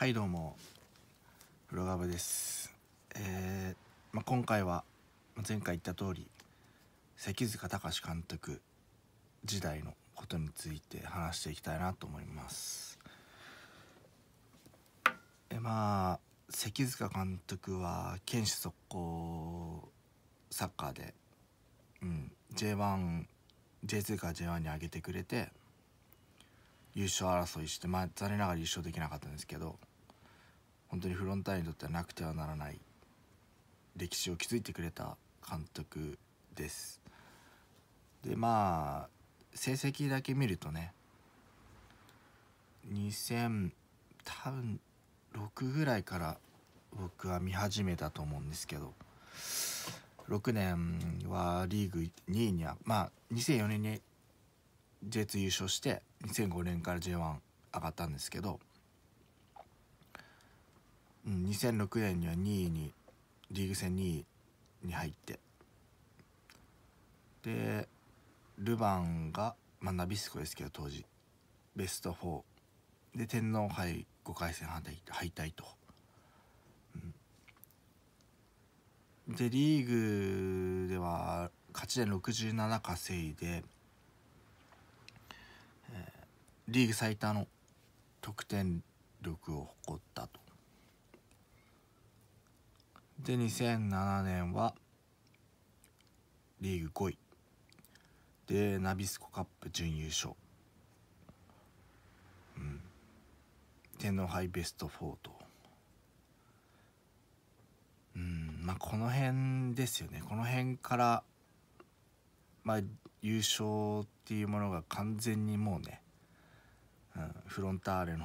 はいどうもフロガブです。えーまあ、今回は前回言った通り関塚隆監督時代のことについて話していきたいなと思います。えまあ関塚監督は堅守速攻サッカーで、うん、J1 J2 から J1 に上げてくれて優勝争いしてまあ残念ながら優勝できなかったんですけど本当にフロンターレにとってはなくてはならない歴史を築いてくれた監督です。でまあ成績だけ見るとね2000多分6ぐらいから僕は見始めたと思うんですけど6年はリーグ2位にはまあ2004年に J2 優勝して2005年から J1 上がったんですけど、うん、2006年には2位にリーグ戦2位に入って。でルヴァンが、まあ、ナビスコですけど当時。ベスト4で天皇杯5回戦敗退と、うん、でリーグでは勝ち点67稼いでリーグ最多の得点力を誇ったと。で2007年はリーグ5位でナビスコカップ準優勝、うん、天皇杯ベスト4と。うんまあこの辺ですよね。この辺からまあ優勝っていうものが完全にもうねうん、フロンターレの、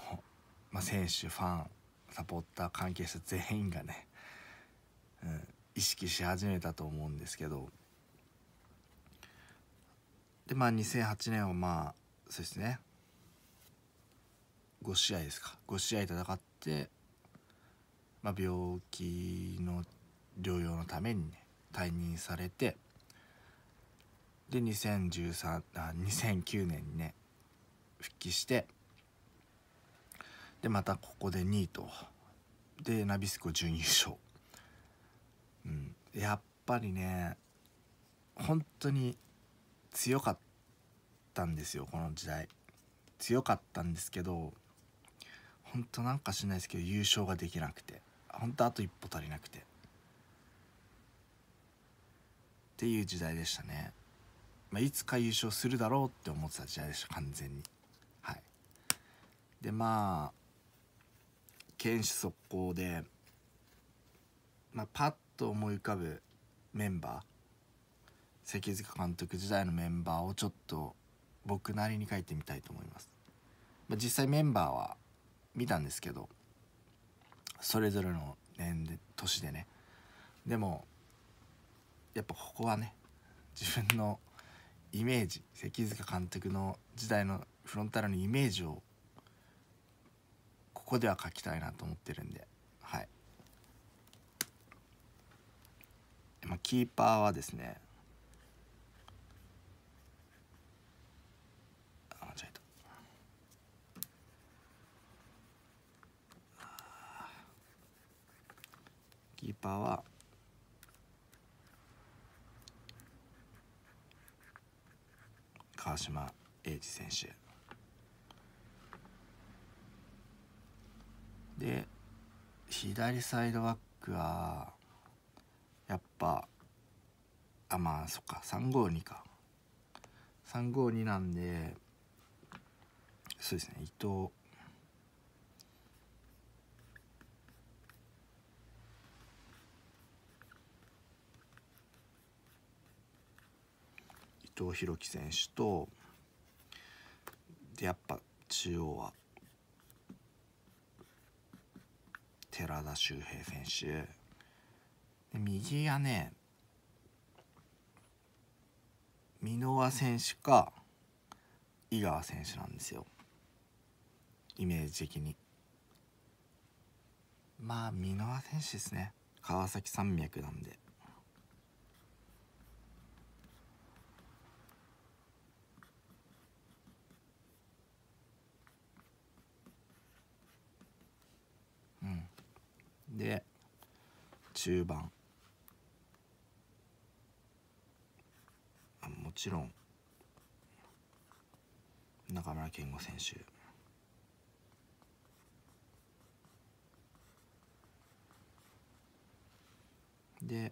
まあ、選手ファンサポーター関係者全員がね、意識し始めたと思うんですけど。でまあ2008年はまあそうですね。5試合ですか。5試合戦って、まあ、病気の療養のためにね退任されてで2013あ2009年にね復帰してでまたここで2位と。でナビスコ準優勝、うん、やっぱりね本当に強かったんですよこの時代。強かったんですけど本当なんかしないですけど優勝ができなくて。本当あと一歩足りなくて。っていう時代でしたね、まあ、いつか優勝するだろうって思ってた時代でした完全に。はい。でまあ堅守速攻で、まあ、パッと思い浮かぶメンバー関塚監督時代のメンバーをちょっと僕なりに書いてみたいと思います、まあ、実際メンバーは見たんですけどそれぞれの年で年でね。でもやっぱここはね自分のイメージ関塚監督の時代のフロンターレのイメージをここでは書きたいなと思ってるんではい、まあ、キーパーはですね間違えた。キーパーは川島英二選手。で左サイドバックはぱあまあそっか352か。352なんでそうですね伊藤伊藤洋樹選手とでやっぱ中央は寺田修平選手。右がね箕輪選手か井川選手なんですよ。イメージ的に。まあ箕輪選手ですね。川崎山脈なんで。うん。で中盤もちろん中村健吾選手。で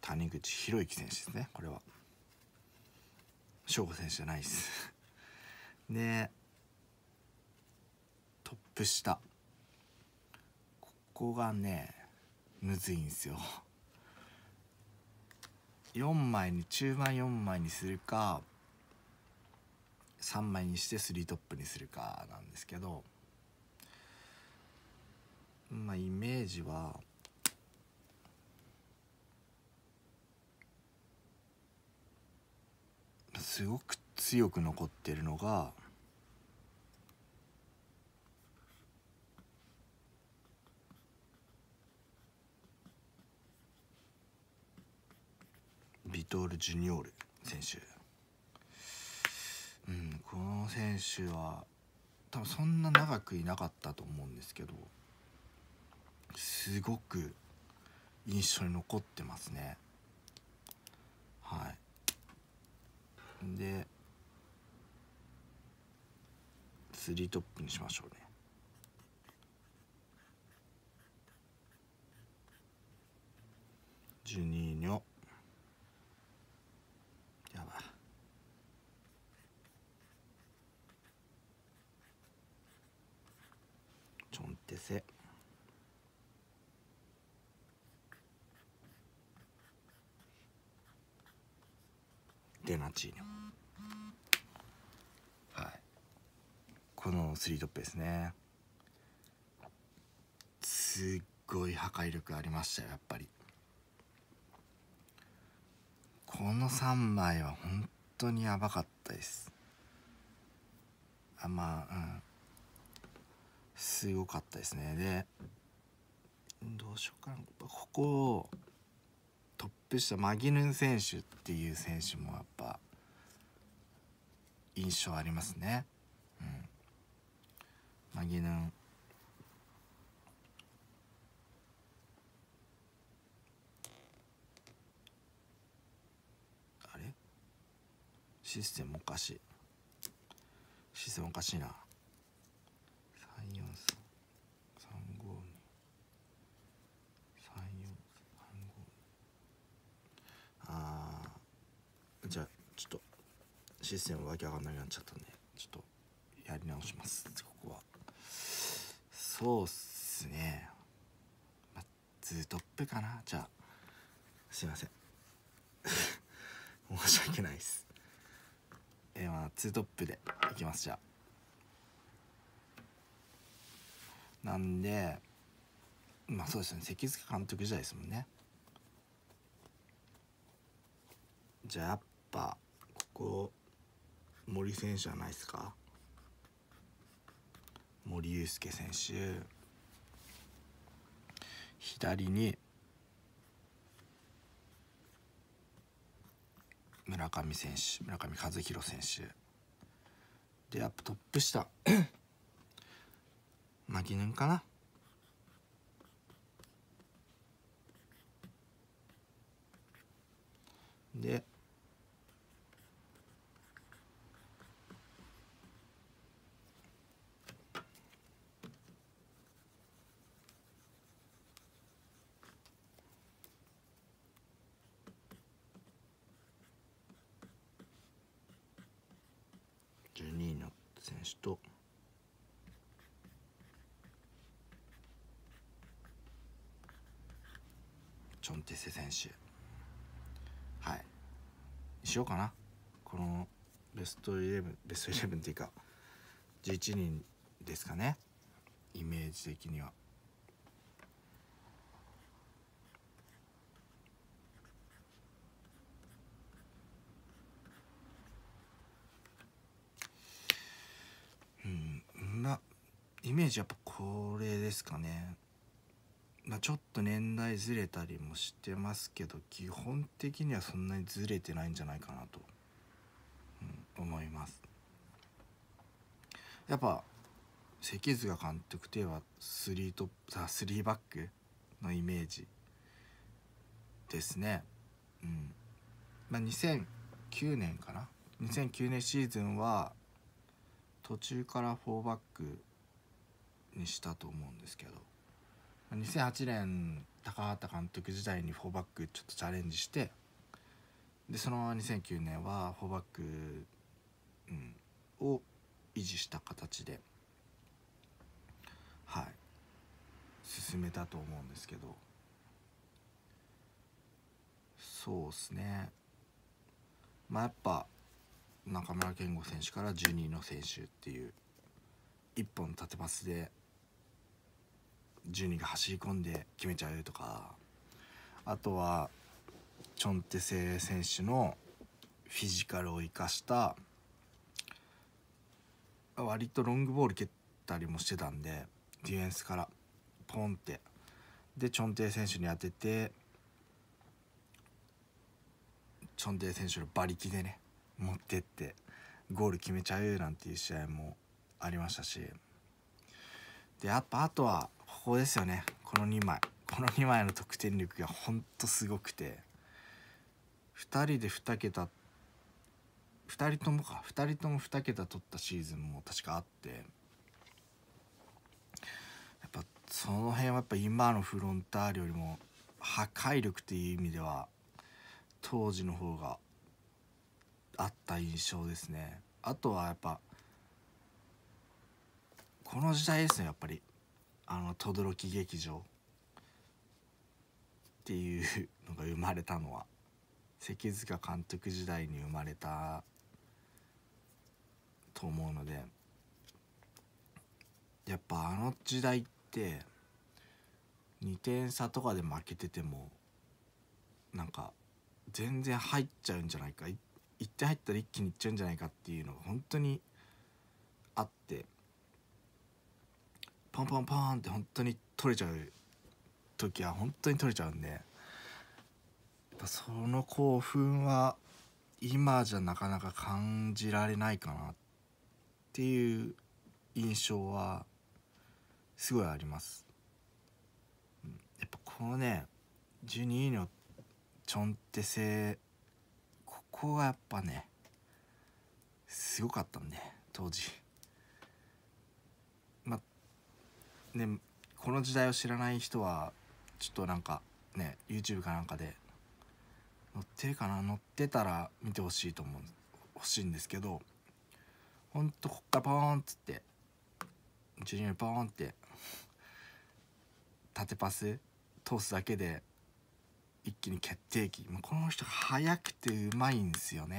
谷口博之選手ですねこれは。翔吾選手じゃないです。でトップ下。ここがねむずいんですよ。4枚に中盤4枚にするか3枚にして3トップにするかなんですけどまあイメージはすごく強く残ってるのがビトール・ジュニオール選手。うんこの選手は多分そんな長くいなかったと思うんですけどすごく印象に残ってますね。はい。で3トップにしましょうね。ジュニーニョやばチョンテセレナチーニョ。はい。この3トップですね。すっごい破壊力ありましたよやっぱり。この3枚は本当にやばかったです。あまあうん。すごかったですね。でどうしようかな。ここをトップ下マギヌン選手っていう選手もやっぱ印象ありますね。うん。マギヌン。あれ？システムおかしい。システムおかしいなあーじゃあちょっとシステムわけわかんなくなっちゃったんでちょっとやり直します。ここは。そうっすね。まずトップかな。じゃあすいません。申し訳ないです。えー、まあ2トップでいきます。じゃあ。なんでまあそうですね。関塚監督時代ですもんね。じゃあやっぱここ森選手じゃないですか？森祐介選手。左に村上選手村上和弘選手。でやっぱトップ下。牧ヌンかな？で12位の選手とチョンテセ選手。はい。しようかな。このベストイレブンベストイレブンっていうか11人ですかね。イメージ的には。うん。まイメージやっぱこれですかね。まあちょっと年代ずれたりもしてますけど基本的にはそんなにずれてないんじゃないかなと、うん、思います。やっぱ関塚監督といえばスリートさ3バックのイメージですね。うん。まあ、2009年かな？2009年シーズンは途中から4バックにしたと思うんですけど2008年高畑監督時代に4バックちょっとチャレンジしてでそのまま2009年は4バック、うん、を維持した形ではい進めたと思うんですけど。そうっすね。まあやっぱ中村健吾選手から12の選手っていう一本縦パスで12が走り込んで決めちゃうとか。あとはチョンテセ選手のフィジカルを生かした割とロングボール蹴ったりもしてたんでディフェンスからポンって。でチョンテイ選手に当ててチョンテイ選手の馬力でね持ってってゴール決めちゃうなんていう試合もありましたし。でやっぱあとはここですよね。この2枚。この2枚の得点力がほんとすごくて。2人で2桁2人ともか。2人とも2桁取ったシーズンも確かあって。やっぱその辺はやっぱ今のフロンターレよりも破壊力という意味では当時の方があった印象ですね。あとはやっぱこの時代ですねやっぱり。あの轟劇場。っていうのが生まれたのは関塚監督時代に生まれたと思うのでやっぱあの時代って2点差とかで負けててもなんか全然入っちゃうんじゃないか。1点入ったら一気にいっちゃうんじゃないかっていうのが本当にあって。ポンポンポンって本当に取れちゃう時は本当に取れちゃうんでその興奮は今じゃなかなか感じられないかなっていう印象はすごいあります。やっぱこのね12位のちょんってせここがやっぱねすごかったんで当時まあねこの時代を知らない人はちょっとなんかね YouTube かなんかで載ってるかな載ってたら見てほしいと思う欲しいんですけどほんとこっからポーンっつって12にポーンって縦パス通すだけで一気に決定機。この人が速くてうまいんですよね。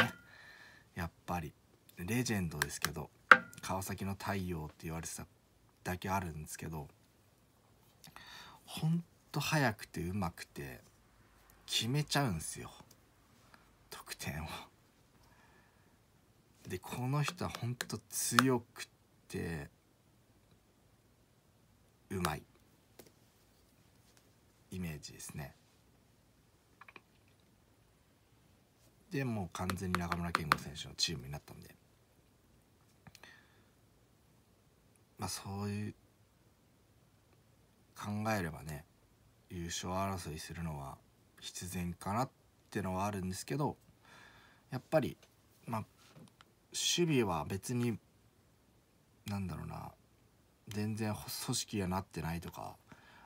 やっぱり。レジェンドですけど川崎の太陽って言われてただけあるんですけどほんと速くてうまくて決めちゃうんですよ。得点を。でこの人はほんと強くてうまい。イメージですね。でもう完全に中村健吾選手のチームになったんで。まあそういう考えればね優勝争いするのは必然かなってのはあるんですけどやっぱりまあ守備は別になんだろうな全然組織がなってないとか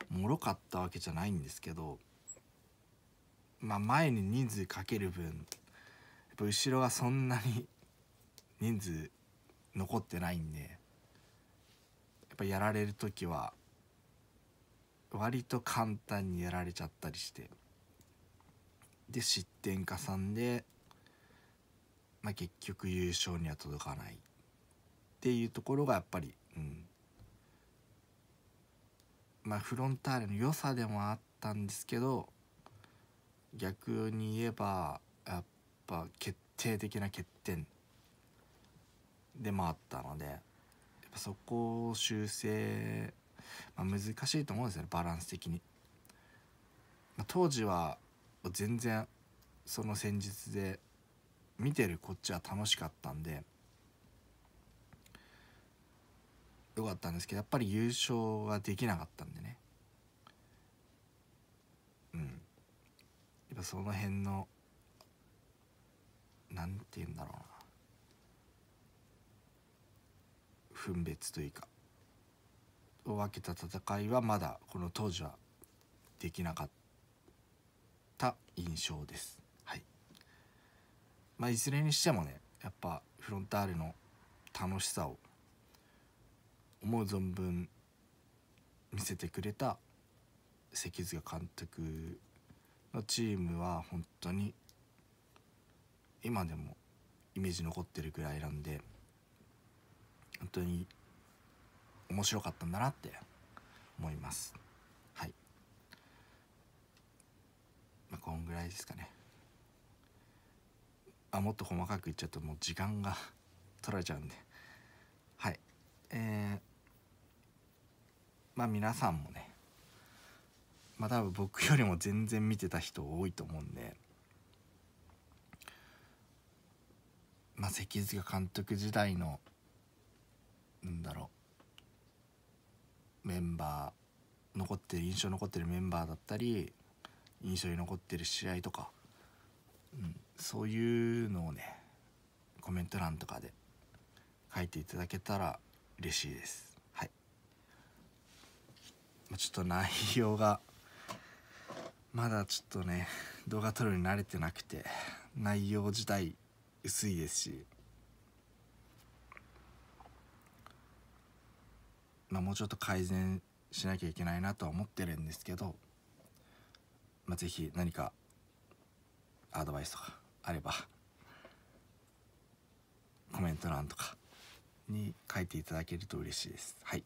もろかったわけじゃないんですけどまあ前に人数かける分やっぱ後ろがそんなに人数残ってないんでっぱやられる時は割と簡単にやられちゃったりしてで失点加算でまあ、結局優勝には届かない。っていうところがやっぱり、うん、まあフロンターレの良さでもあったんですけど逆に言えばやっぱ決定的な欠点でもあったのでそこを修正、まあ、難しいと思うんですよねバランス的に。まあ、当時は全然その戦術で見てるこっちは楽しかったんで良かったんですけどやっぱり優勝ができなかったんでね。うん。やっぱその辺のなんて言うんだろうな。分別というかを分けた戦いはまだこの当時はできなかった印象です。はい。まあいずれにしてもねやっぱフロンターレの楽しさを思う存分見せてくれた関塚監督のチームは本当に今でもイメージ残ってるぐらいなんで本当に面白かったんだなって思います。はい。まあこんぐらいですかね。あもっと細かく言っちゃうともう時間が 取られちゃうんで。はい。えー、まあ皆さんもねまあ多分僕よりも全然見てた人多いと思うんでまあ関塚監督時代のなんだろう。メンバー残ってる印象残ってるメンバーだったり印象に残ってる試合とか、うん、そういうのをねコメント欄とかで書いていただけたら嬉しいです。はい。ちょっと内容がまだちょっとね動画撮るに慣れてなくて内容自体薄いですし。まあもうちょっと改善しなきゃいけないなとは思ってるんですけどまあ是非何かアドバイスとかあればコメント欄とかに書いていただけると嬉しいです。はい。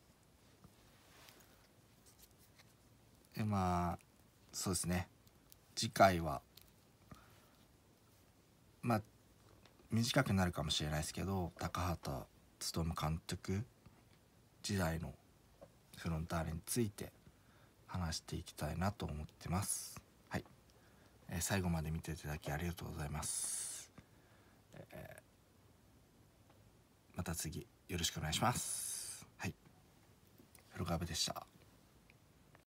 でまあそうですね。次回はまあ短くなるかもしれないですけど高畑勉監督時代のフロンターレについて話していきたいなと思ってます。はい、えー、最後まで見ていただきありがとうございます、えー、また次よろしくお願いします。はい。フロガブでした。